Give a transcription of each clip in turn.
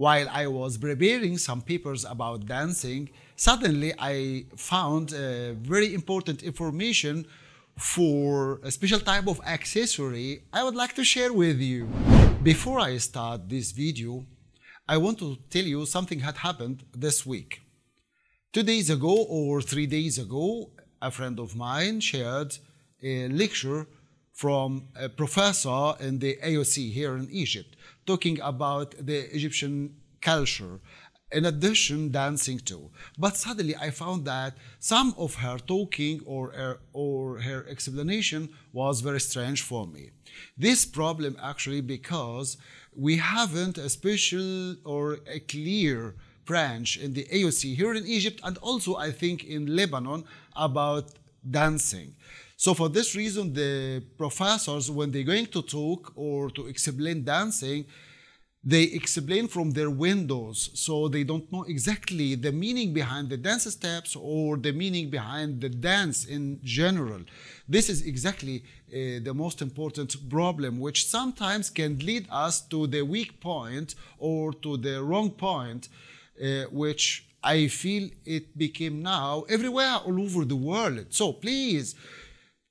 while I was preparing some papers about dancing, suddenly I found uh, very important information for a special type of accessory I would like to share with you. Before I start this video, I want to tell you something had happened this week. Two days ago or three days ago, a friend of mine shared a lecture from a professor in the AOC here in Egypt, talking about the Egyptian culture. In addition, dancing too. But suddenly I found that some of her talking or her, or her explanation was very strange for me. This problem actually because we haven't a special or a clear branch in the AOC here in Egypt and also I think in Lebanon about dancing. So for this reason, the professors, when they're going to talk or to explain dancing, they explain from their windows so they don't know exactly the meaning behind the dance steps or the meaning behind the dance in general this is exactly uh, the most important problem which sometimes can lead us to the weak point or to the wrong point uh, which i feel it became now everywhere all over the world. So please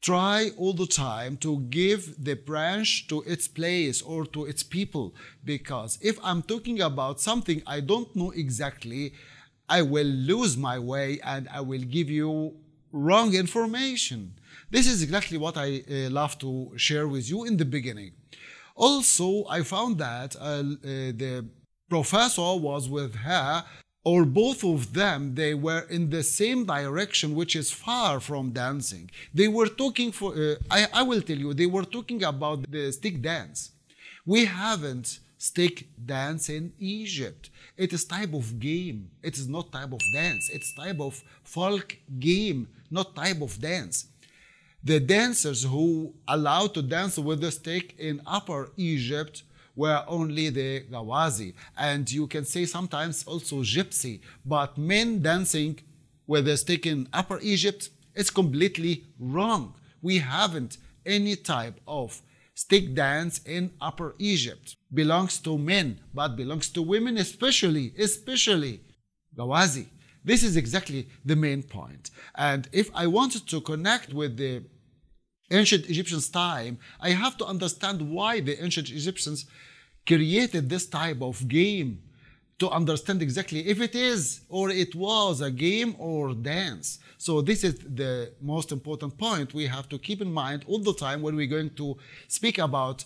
try all the time to give the branch to its place or to its people because if i'm talking about something i don't know exactly i will lose my way and i will give you wrong information. This is exactly what i uh, love to share with you in the beginning. Also i found that uh, uh, the professor was with her or both of them they were in the same direction which is far from dancing. They were talking for uh, I, I will tell you they were talking about the stick dance. We haven't stick dance in egypt. It is type of game. It is not type of dance. It's type of folk game not type of dance. The dancers who allowed to dance with the stick in upper egypt were only the Gawazi. And you can say sometimes also gypsy, but men dancing with a stick in Upper Egypt, it's completely wrong. We haven't any type of stick dance in Upper Egypt. Belongs to men, but belongs to women especially, especially Gawazi. This is exactly the main point. And if I wanted to connect with the ancient Egyptians' time, I have to understand why the ancient Egyptians created this type of game to understand exactly if it is or it was a game or dance. So this is the most important point we have to keep in mind all the time when we're going to speak about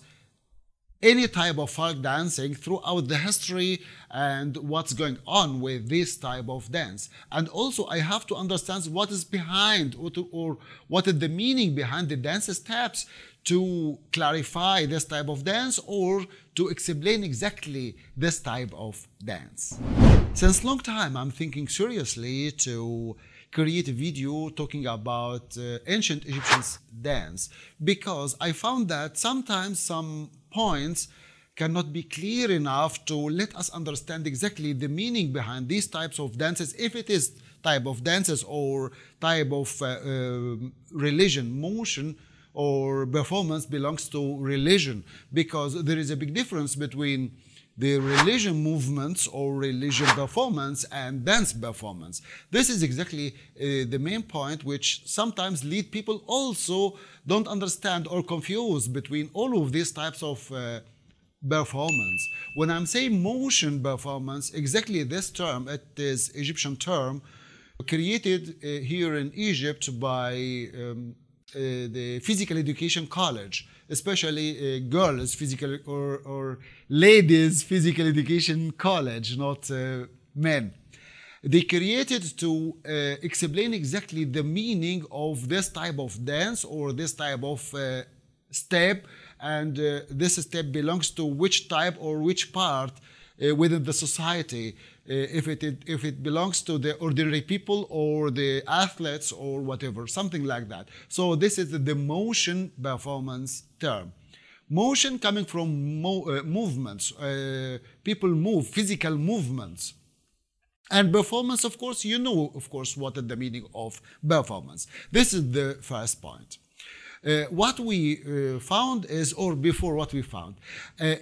any type of folk dancing throughout the history and what's going on with this type of dance. And also I have to understand what is behind or, to, or what is the meaning behind the dance steps to clarify this type of dance or to explain exactly this type of dance. Since long time I'm thinking seriously to create a video talking about uh, ancient Egyptians dance because I found that sometimes some points cannot be clear enough to let us understand exactly the meaning behind these types of dances if it is type of dances or type of uh, uh, religion. Motion or performance belongs to religion because there is a big difference between the religion movements or religion performance and dance performance. This is exactly uh, the main point which sometimes lead people also don't understand or confuse between all of these types of uh, performance. When I'm saying motion performance, exactly this term, it is Egyptian term, created uh, here in Egypt by um, the physical education college, especially uh, girls physical or, or ladies physical education college, not uh, men. They created to uh, explain exactly the meaning of this type of dance or this type of uh, step, and uh, this step belongs to which type or which part within the society. Uh, if it, if it belongs to the ordinary people or the athletes or whatever, something like that. So this is the motion performance term. Motion coming from mo uh, movements. Uh, people move, physical movements. And performance, of course, you know, of course, what is the meaning of performance. This is the first point. Uh, what we uh, found is, or before what we found, uh,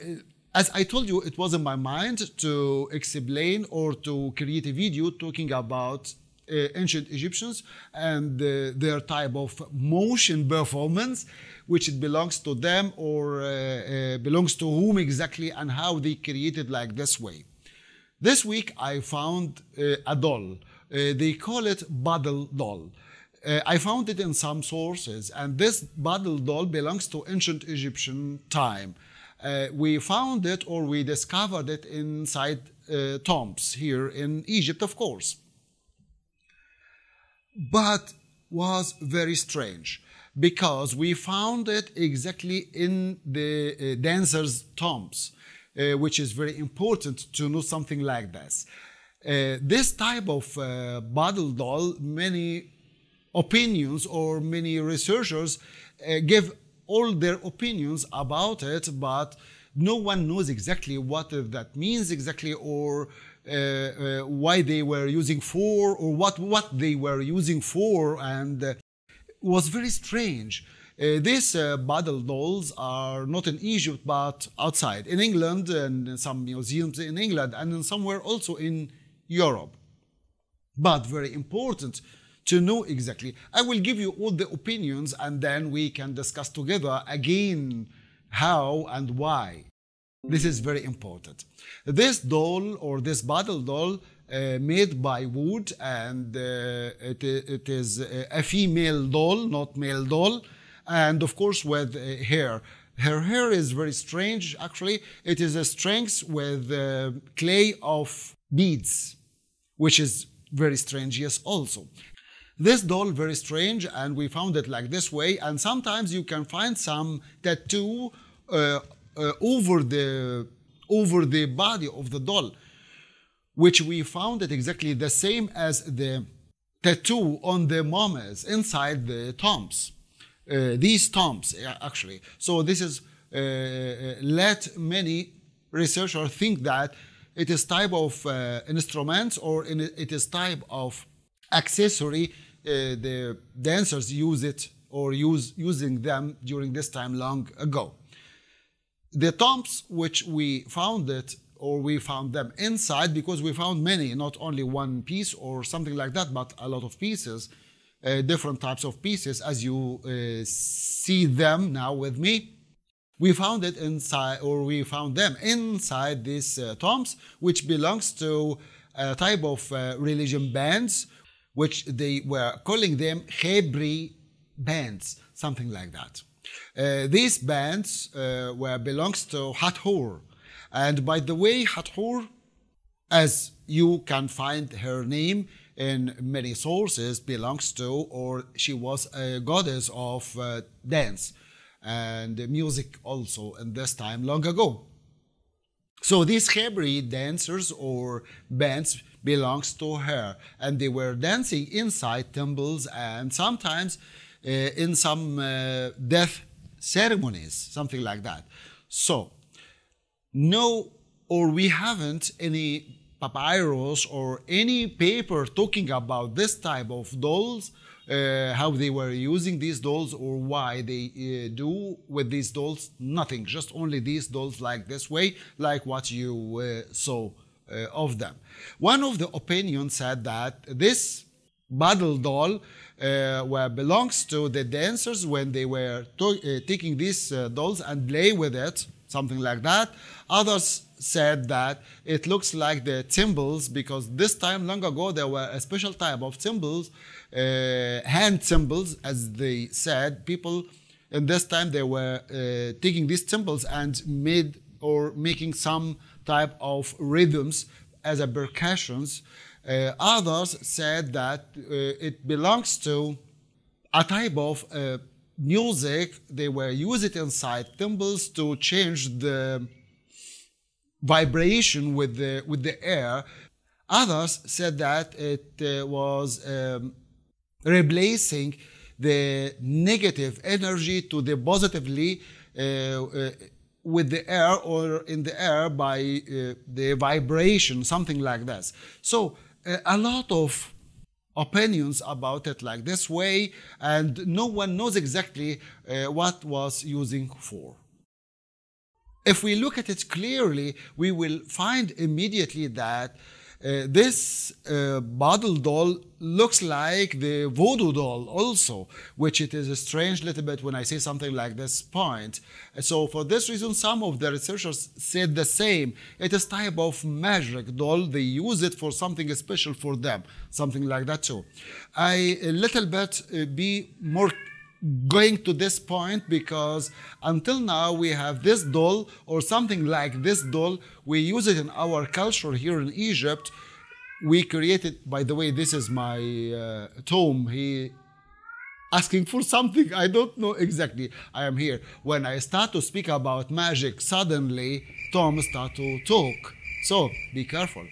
as I told you, it was in my mind to explain or to create a video talking about uh, ancient Egyptians and uh, their type of motion performance, which it belongs to them or uh, uh belongs to whom exactly and how they created like this way. This week I found uh, a doll. Uh, they call it Paddle doll. I found it in some sources, and this Paddle doll belongs to ancient Egyptian time. Uh, we found it or we discovered it inside uh, tombs here in Egypt, of course. But was very strange because we found it exactly in the uh, dancers' tombs, uh, which is very important to know something like this. Uh, this type of uh, Paddle doll, many opinions or many researchers give all their opinions about it, but no one knows exactly what that means exactly or uh, uh, why they were using for or what what they were using for and uh, was very strange. Uh, these uh, Paddle dolls are not in Egypt but outside in England and in some museums in England and somewhere also in Europe. But very important to know exactly. I will give you all the opinions and then we can discuss together again how and why. This is very important. This doll or this Paddle doll uh, made by wood and uh, it, it is a female doll, not male doll, and of course with uh, hair. Her hair is very strange actually. It is a strength with uh, clay of beads, which is very strange, yes, also. This doll very strange and we found it like this way. And sometimes you can find some tattoo uh, uh, over the over the body of the doll which we found it exactly the same as the tattoo on the mummies inside the tombs. Uh, these tombs actually. So this is uh, uh, let many researchers think that it is type of uh, instruments or it is type of accessory the dancers use it or use using them during this time long ago. The tombs which we found it or we found them inside because we found many, not only one piece or something like that, but a lot of pieces, uh, different types of pieces as you uh, see them now with me. We found it inside, or we found them inside these uh, tombs, which belongs to a type of uh, religion bands which they were calling them Khebrie bands, something like that. Uh, these bands uh, were belongs to Hathor. And by the way, Hathor, as you can find her name in many sources, belongs to or she was a goddess of uh, dance and music also in this time long ago. So these Khebrie dancers or bands belongs to her. And they were dancing inside temples and sometimes uh, in some uh, death ceremonies, something like that. So, no, or we haven't any papyrus or any paper talking about this type of dolls, uh, how they were using these dolls or why they uh, do with these dolls, nothing, just only these dolls like this way, like what you uh, saw uh, of them. One of the opinions said that this Paddle doll uh, where belongs to the dancers when they were uh, taking these dolls and play with it, something like that. Others said that it looks like the cymbals because this time long ago there were a special type of cymbals, uh, hand cymbals, as they said. People in this time they were uh, taking these cymbals and made or making some type of rhythms as a percussions. Uh, others said that uh, it belongs to a type of uh, music. They were used it inside cymbals to change the vibration with the with the air. Others said that it uh, was um, replacing the negative energy to the positively uh, uh, with the air or in the air by uh, the vibration, something like this. So uh, a lot of opinions about it like this way, and no one knows exactly uh, what was using for. if we look at it clearly, we will find immediately that uh, this uh, paddle doll looks like the voodoo doll also, which it is a strange little bit when I say something like this point. So for this reason, some of the researchers said the same. It is type of magic doll. They use it for something special for them, something like that too. I a little bit uh, be more going to this point because until now we have this doll or something like this doll. We use it in our culture here in egypt. We created by the way this is my uh, tom. He asking for something. I don't know exactly. I am here. When i start to speak about magic suddenly tom start to talk. So be careful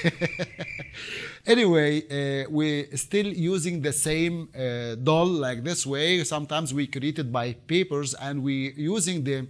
anyway, uh, we're still using the same uh, doll like this way. Sometimes we create it by papers and we using the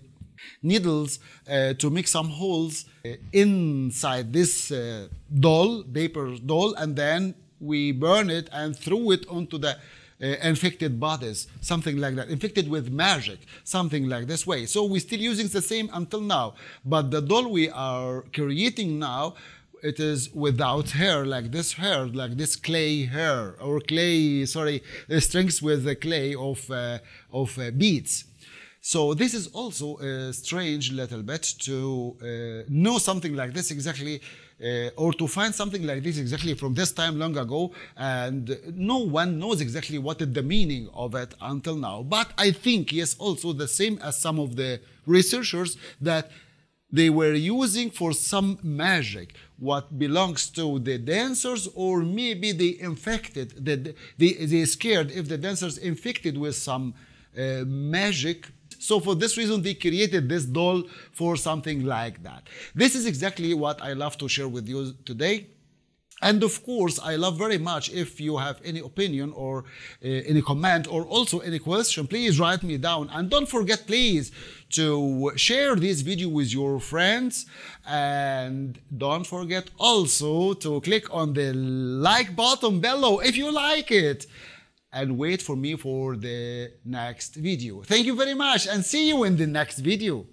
needles uh, to make some holes uh, inside this uh, doll, paper doll, and then we burn it and throw it onto the uh, infected bodies, something like that, infected with magic, something like this way. So we're still using the same until now, but the doll we are creating now it is without hair, like this hair, like this clay hair, or clay, sorry, strings with the clay of, uh, of uh, beads. So this is also a strange little bit to uh, know something like this exactly, uh, or to find something like this exactly from this time long ago, and no one knows exactly what is the meaning of it until now. But I think yes, also the same as some of the researchers that they were using for some magic what belongs to the dancers or maybe they infected they, they, scared if the dancers infected with some uh, magic. So for this reason they created this doll for something like that. This is exactly what i love to share with you today and of course, I love very much if you have any opinion or uh, any comment or also any question, please write me down. And don't forget, please, to share this video with your friends. And don't forget also to click on the like button below if you like it. And wait for me for the next video. Thank you very much and see you in the next video.